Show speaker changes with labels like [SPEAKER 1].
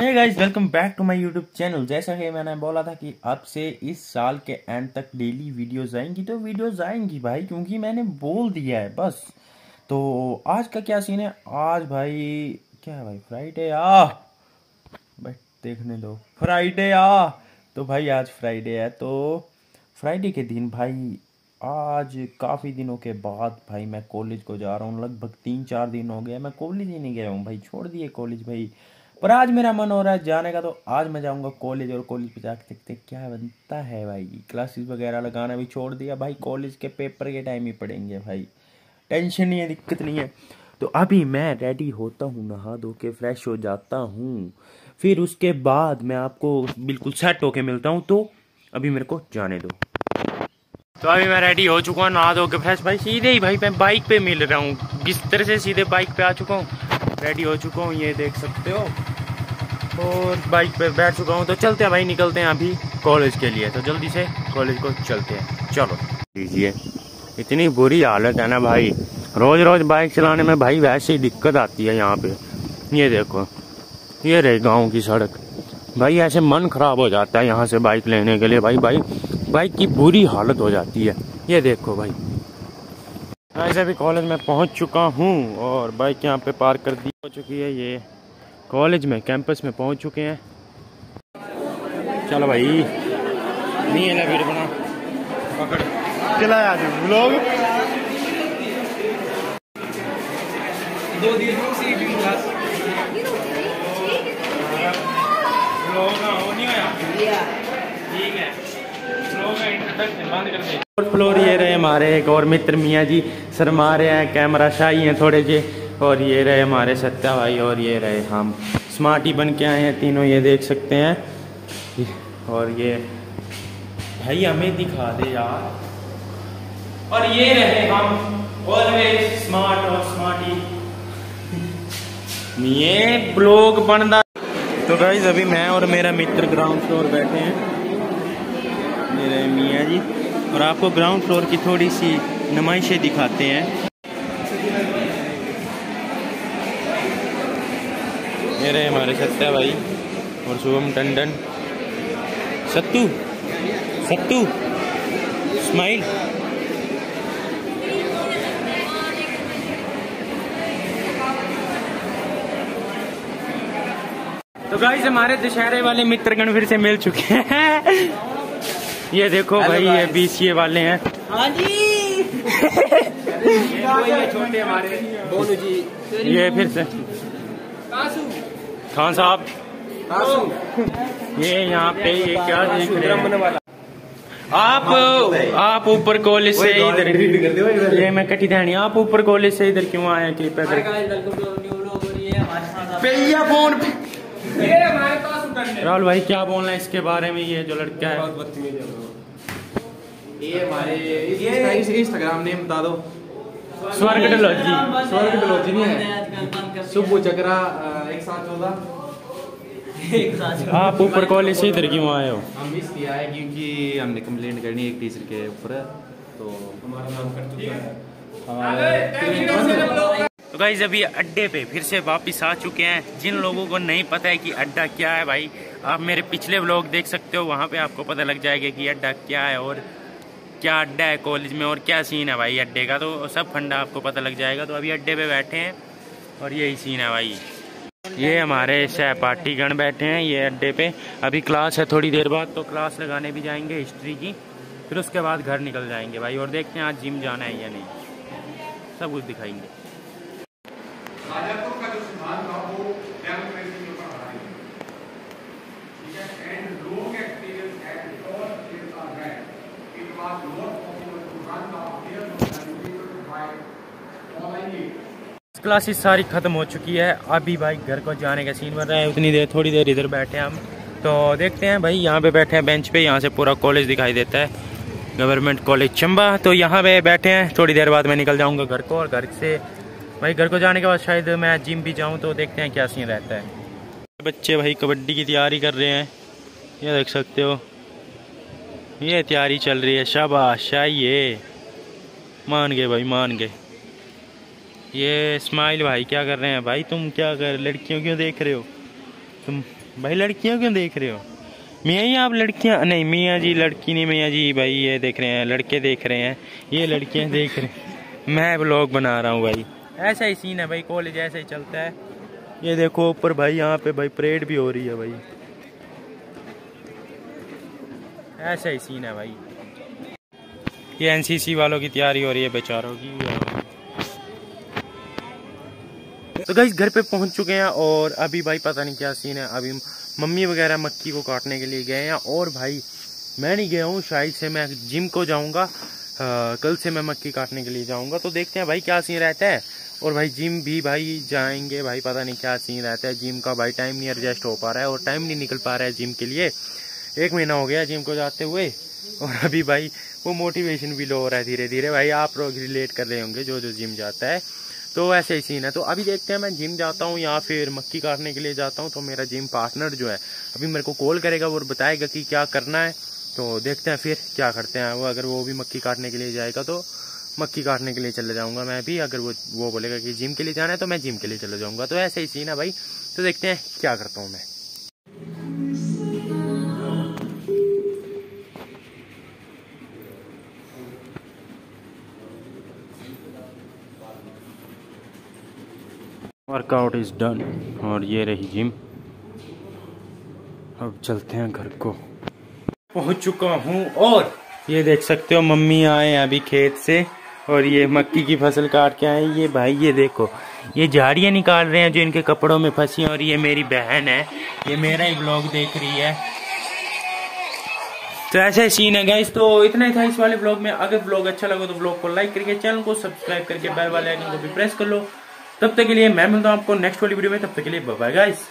[SPEAKER 1] Hey guys welcome back to my YouTube channel जैसा कि मैंने बोला था कि अब से इस साल के एंड तक डेली वीडियोस आएँगी तो वीडियोस आएँगी भाई, क्योंकि मैंने बोल दिया है, बस। तो आज का क्या सीन है? आज भाई, क्या है भाई? फ्राइडे आ भाई, देखने दो। फ्राइडे आ तो भाई, आज फ्राइडे है तो फ्राइडे के दिन भाई, आज काफ़ी दिनों के बाद भाई, मैं कॉलेज को जा रहा हूँ। लगभग तीन चार दिन हो गया मैं कॉलेज ही नहीं गया हूँ भाई, छोड़ दिए कॉलेज भाई। पर आज मेरा मन हो रहा है जाने का तो आज मैं जाऊँगा कॉलेज और कॉलेज पे जाके देखते क्या बनता है भाई। क्लासेस वगैरह लगाना भी छोड़ दिया। भाई कॉलेज के पेपर के टाइम ही पढ़ेंगे भाई। टेंशन नहीं है, दिक्कत नहीं है। तो अभी मैं रेडी होता हूँ, नहा धो के फ्रेश हो जाता हूँ। फिर उसके बाद मैं आपको बिल्कुल सेट होके मिलता हूँ तो अभी मेरे को जाने दो। तो अभी मैं रेडी हो चुका हूँ, नहा धो के फ्रेश भाई सीधे ही, भाई मैं बाइक पे मिल रहा हूँ। बिस्तर से सीधे बाइक पे आ चुका हूँ। रेडी हो चुका हूँ, ये देख सकते हो। और बाइक पे बैठ चुका हूँ तो चलते हैं भाई, निकलते हैं अभी कॉलेज के लिए। तो जल्दी से कॉलेज को चलते हैं। चलो। लीजिए। इतनी बुरी हालत है ना भाई। रोज रोज बाइक चलाने में भाई वैसे ही दिक्कत आती है यहाँ पे। ये देखो, ये रही गाँव की सड़क। भाई ऐसे मन खराब हो जाता है यहाँ से बाइक लेने के लिए भाई। भाई, बाइक की बुरी हालत हो जाती है। ये देखो भाई। ऐसे अभी कॉलेज में पहुँच चुका हूँ और बाइक यहाँ पे पार्क कर दी हो चुकी है ये। कॉलेज में, कैंपस में पहुँच चुके हैं। चलो भाई। नहीं है ना वीडियो बना पकड़। चला आज है फ्लोर ये रहे हमारे एक और मित्र मियाँ जी। शर्मा रहे हैं कैमरा शाही हैं थोड़े जे। और ये रहे हमारे सत्या भाई और ये रहे हम। स्मार्ट ही बन के आए हैं तीनों, ये देख सकते हैं। और ये भाई हमें दिखा दे यार। और ये रहे हम ऑलवेज स्मार्ट और स्मार्टी ये ब्लॉग बनता तो गाइज़ अभी मैं और मेरा मित्र ग्राउंड फ्लोर बैठे हैं। मेरे मियाँ जी। और आपको ग्राउंड फ्लोर की थोड़ी सी नुमाइशें दिखाते हैं। ये रहे हमारे सत्या भाई और शुभम टंडन। सत्तू सत्तू स्माइल। तो गाइस हमारे दशहरे वाले मित्रगण फिर से मिल चुके हैं। ये देखो भाई ये बीसीए वाले हैं। हाँ जी। ये छोटे हमारे बोलू जी ये फिर से। खान साहब। ये यहाँ पे ये क्या देख रहे हैं? आप आप ऊपर कॉलेज से इधर ये मैं कटी ध्यानी आप ऊपर कॉलेज से इधर क्यों आए कृपया फ़ोन। राहुल भाई क्या बोलना है इसके बारे में? ये जो लड़का है।
[SPEAKER 2] ये हमारे ये इंस्टाग्राम नेम बता दो।
[SPEAKER 1] स्वर्ग डलोजी
[SPEAKER 2] स्वर्ग डलोजी नहीं है। सुबह चक्रा एक साथ चौदह
[SPEAKER 1] आप ऊपर कॉलेज से इधर क्यों आए हो?
[SPEAKER 2] हम मिस किया है क्योंकि हमने कंप्लेंट करनी है एक टीचर के ऊपर तो हमारा नाम कर चुका
[SPEAKER 1] है। तो गाइज़ अभी अड्डे पे फिर से वापस आ चुके हैं। जिन लोगों को नहीं पता है कि अड्डा क्या है भाई आप मेरे पिछले व्लॉग देख सकते हो वहाँ पे आपको पता लग जाएगा कि अड्डा क्या है और क्या अड्डा है कॉलेज में और क्या सीन है भाई अड्डे का। तो सब फंडा आपको पता लग जाएगा। तो अभी अड्डे पे बैठे हैं। और यही सीन है भाई। ये हमारे सहपाठी गण बैठे हैं, ये अड्डे पे। अभी क्लास है थोड़ी देर बाद तो क्लास लगाने भी जाएँगे हिस्ट्री की। फिर उसके बाद घर निकल जाएँगे भाई, और देखते हैं आज जिम जाना है या नहीं। सब कुछ दिखाएँगे। क्लासेस सारी ख़त्म हो चुकी है। अभी भाई घर को जाने का सीन बन रहा है। उतनी देर, थोड़ी देर इधर बैठे हैं हम। तो देखते हैं भाई, यहाँ पे बैठे हैं बेंच पे, यहाँ से पूरा कॉलेज दिखाई देता है। गवर्नमेंट कॉलेज चंबा तो यहाँ पे बैठे हैं। थोड़ी देर बाद मैं निकल जाऊँगा घर को और घर से। भाई घर को जाने के बाद शायद मैं जिम भी जाऊँ तो देखते हैं क्या सीन रहता है। बच्चे भाई कबड्डी की तैयारी कर रहे हैं। ये देख सकते हो। ये तैयारी चल रही है। शाबाश ये मान गए भाई, मान गए। ये स्माइल भाई क्या कर रहे हैं? भाई तुम क्या कर लड़कियों क्यों देख रहे हो? तुम भाई लड़कियों क्यों देख रहे हो? मियाँ जी आप लड़कियाँ नहीं मियाँ जी लड़की नहीं मियाँ जी भाई ये देख रहे हैं लड़के देख रहे हैं ये लड़कियाँ देख रहे हैं। मैं ब्लॉग बना रहा हूँ भाई। ऐसा ही सीन है भाई कॉलेज ऐसा ही चलता है। ये देखो ऊपर भाई यहाँ पे भाई परेड भी हो रही है भाई। ऐसा ही सीन है भाई। ये एनसीसी वालों की तैयारी हो रही है बेचारों की। तो गई घर पे पहुँच चुके हैं और अभी भाई पता नहीं क्या सीन है। अभी मम्मी वगैरह मक्की को काटने के लिए गए हैं और भाई मैं नहीं गया हूँ, शायद से मैं जिम को जाऊँगा। कल से मैं मक्की काटने के लिए जाऊँगा। तो देखते हैं भाई क्या सीन रहता है। और भाई जिम भी भाई जाएँगे, भाई पता नहीं क्या सीन रहता है। जिम का भाई टाइम नहीं एडजस्ट हो पा रहा है और टाइम नहीं निकल पा रहा है जिम के लिए। एक महीना हो गया जिम को जाते हुए और अभी भाई वो मोटिवेशन भी लो हो रहा है धीरे धीरे भाई आप लोग रिलेट कर रहे होंगे जो जो जिम जाता है। तो ऐसे ही सीन है। तो अभी देखते हैं मैं जिम जाता हूँ या फिर मक्की काटने के लिए जाता हूँ तो मेरा जिम पार्टनर जो है, अभी मेरे को कॉल करेगा और बताएगा कि क्या करना है। तो देखते हैं फिर क्या करते हैं। वो अगर वो भी मक्की काटने के लिए जाएगा तो मक्की काटने के लिए चले जाऊँगा मैं भी। अगर वो वो बोलेगा कि जिम के लिए जाना है तो मैं जिम के लिए चले जाऊँगा। तो ऐसे ही सीन है भाई। तो देखते हैं क्या करता हूँ मैं। वर्कआउट इज़ डन और ये रही जिम। अब चलते हैं घर को। पहुँच चुका हूँ और ये देख सकते हो मम्मी आए अभी खेत से और ये मक्की की फ़सल काट के आए ये भाई, ये देखो, ये झाड़ियाँ निकाल रहे हैं जो इनके कपड़ों में फंसी हैं और ये मेरी बहन है। ये मेरा ही ब्लॉग देख रही है। तो ऐसा सीन है गाइस तो इतना ही था इस वाले ब्लॉग में। अगर ब्लॉग अच्छा लगा तो ब्लॉग को लाइक करके चैनल को सब्सक्राइब करके बेल वाले आइकन को भी प्रेस कर लो। तब तक के लिए मैं मिलता हूँ आपको नेक्स्ट वाली वीडियो में। तब तक के लिए बाय गाइस